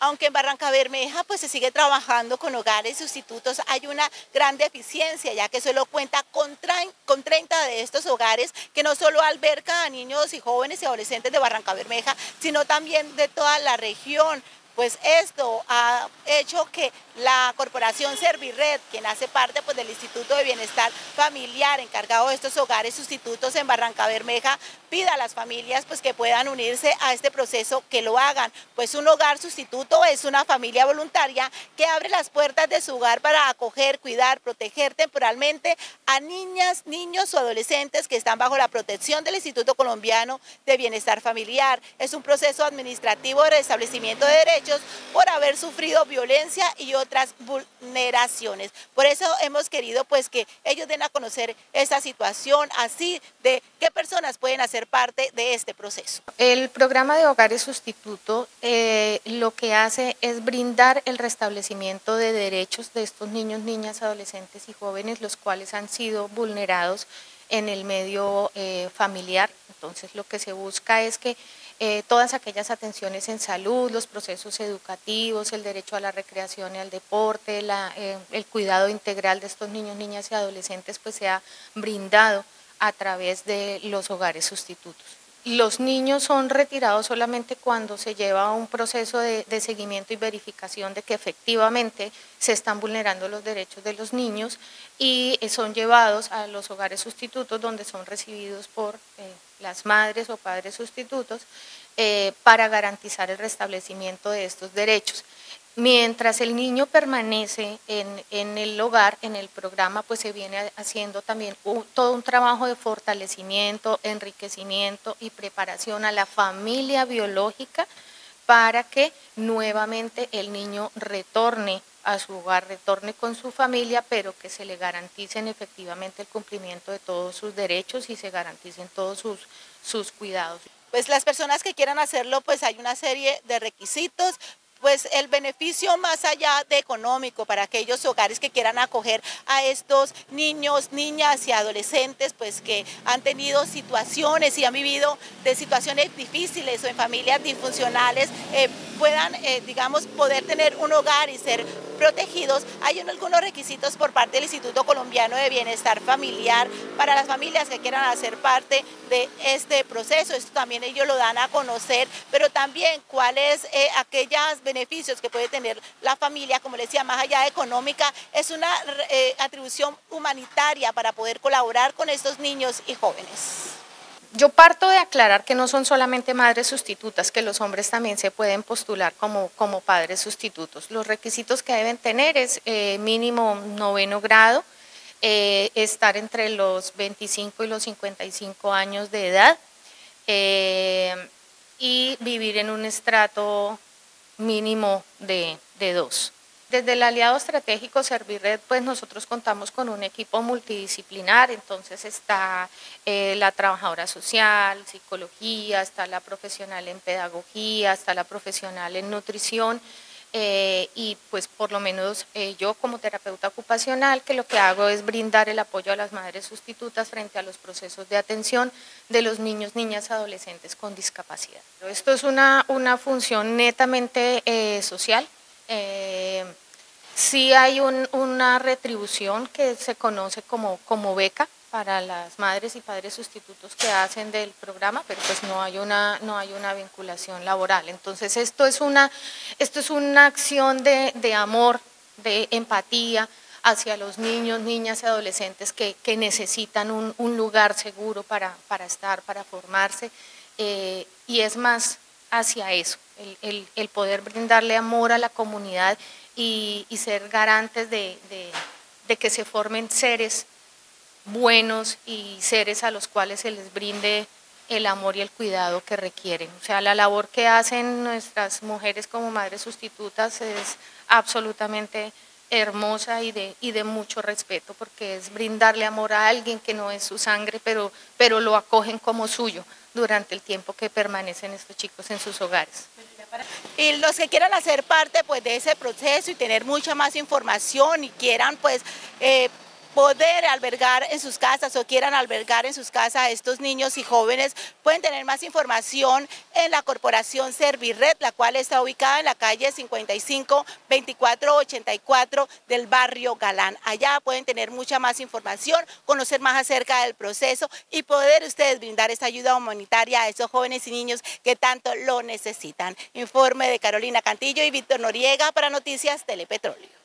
aunque en Barranca Bermeja pues se sigue trabajando con hogares sustitutos, hay una gran deficiencia, ya que solo cuenta con, con 30 de estos hogares que no solo alberca a niños y jóvenes y adolescentes de Barranca Bermeja, sino también de toda la región pues esto ha hecho que la corporación Servirred, quien hace parte pues, del Instituto de Bienestar Familiar encargado de estos hogares sustitutos en Barranca Bermeja, pida a las familias pues, que puedan unirse a este proceso, que lo hagan, pues un hogar sustituto es una familia voluntaria que abre las puertas de su hogar para acoger, cuidar, proteger temporalmente a niñas, niños o adolescentes que están bajo la protección del Instituto Colombiano de Bienestar Familiar. Es un proceso administrativo de restablecimiento de derechos por haber sufrido violencia y otras vulneraciones. Por eso hemos querido pues que ellos den a conocer esta situación, así de qué personas pueden hacer parte de este proceso. El programa de hogares sustituto eh, lo que hace es brindar el restablecimiento de derechos de estos niños, niñas, adolescentes y jóvenes, los cuales han sido vulnerados en el medio eh, familiar. Entonces lo que se busca es que eh, todas aquellas atenciones en salud, los procesos educativos, el derecho a la recreación y al deporte, eh, el cuidado integral de estos niños, niñas y adolescentes, pues sea brindado a través de los hogares sustitutos. Los niños son retirados solamente cuando se lleva un proceso de, seguimiento y verificación de que efectivamente se están vulnerando los derechos de los niños y son llevados a los hogares sustitutos donde son recibidos por eh, las madres o padres sustitutos eh, para garantizar el restablecimiento de estos derechos. Mientras el niño permanece en, el hogar, en el programa, pues se viene haciendo también todo un trabajo de fortalecimiento, enriquecimiento y preparación a la familia biológica para que nuevamente el niño retorne a su hogar, retorne con su familia, pero que se le garanticen efectivamente el cumplimiento de todos sus derechos y se garanticen todos sus cuidados. Pues las personas que quieran hacerlo, pues hay una serie de requisitos, pues el beneficio más allá de económico para aquellos hogares que quieran acoger a estos niños, niñas y adolescentes, pues que han tenido situaciones y han vivido de situaciones difíciles o en familias disfuncionales, eh, puedan, eh, digamos, poder tener un hogar y ser protegidos. Hay algunos requisitos por parte del Instituto Colombiano de Bienestar Familiar para las familias que quieran hacer parte de este proceso. Esto también ellos lo dan a conocer, pero también cuáles eh, aquellos beneficios que puede tener la familia, como les decía, más allá de económica, es una eh, atribución humanitaria para poder colaborar con estos niños y jóvenes. Yo parto de aclarar que no son solamente madres sustitutas, que los hombres también se pueden postular como, como padres sustitutos. Los requisitos que deben tener es eh, mínimo noveno grado, eh, estar entre los 25 y los 55 años de edad eh, y vivir en un estrato mínimo de, de dos. Desde el aliado estratégico Servirred, pues nosotros contamos con un equipo multidisciplinar, entonces está eh, la trabajadora social, psicología, está la profesional en pedagogía, está la profesional en nutrición, eh, y pues por lo menos eh, yo como terapeuta ocupacional que lo que hago es brindar el apoyo a las madres sustitutas frente a los procesos de atención de los niños, niñas, adolescentes con discapacidad. Esto es una, una función netamente social, eh, sí hay una retribución que se conoce como, beca para las madres y padres sustitutos que hacen del programa, pero pues no hay una, vinculación laboral. Entonces esto es una, acción de, amor, de empatía hacia los niños, niñas y adolescentes que, necesitan un, lugar seguro para, para, estar, para formarse, eh, y es más hacia eso, el, poder brindarle amor a la comunidad y, ser garantes de, que se formen seres buenos y seres a los cuales se les brinde el amor y el cuidado que requieren. O sea, la labor que hacen nuestras mujeres como madres sustitutas es absolutamente hermosa y de, y de mucho respeto, porque es brindarle amor a alguien que no es su sangre, pero, pero lo acogen como suyo durante el tiempo que permanecen estos chicos en sus hogares. Y los que quieran hacer parte pues, de ese proceso y tener mucha más información y quieran pues... Eh, poder albergar en sus casas o quieran albergar en sus casas a estos niños y jóvenes, pueden tener más información en la corporación Servirred, la cual está ubicada en la calle 55 2484 del barrio Galán. Allá pueden tener mucha más información, conocer más acerca del proceso y poder ustedes brindar esta ayuda humanitaria a esos jóvenes y niños que tanto lo necesitan. Informe de Carolina Cantillo y Víctor Noriega para Noticias Telepetróleo.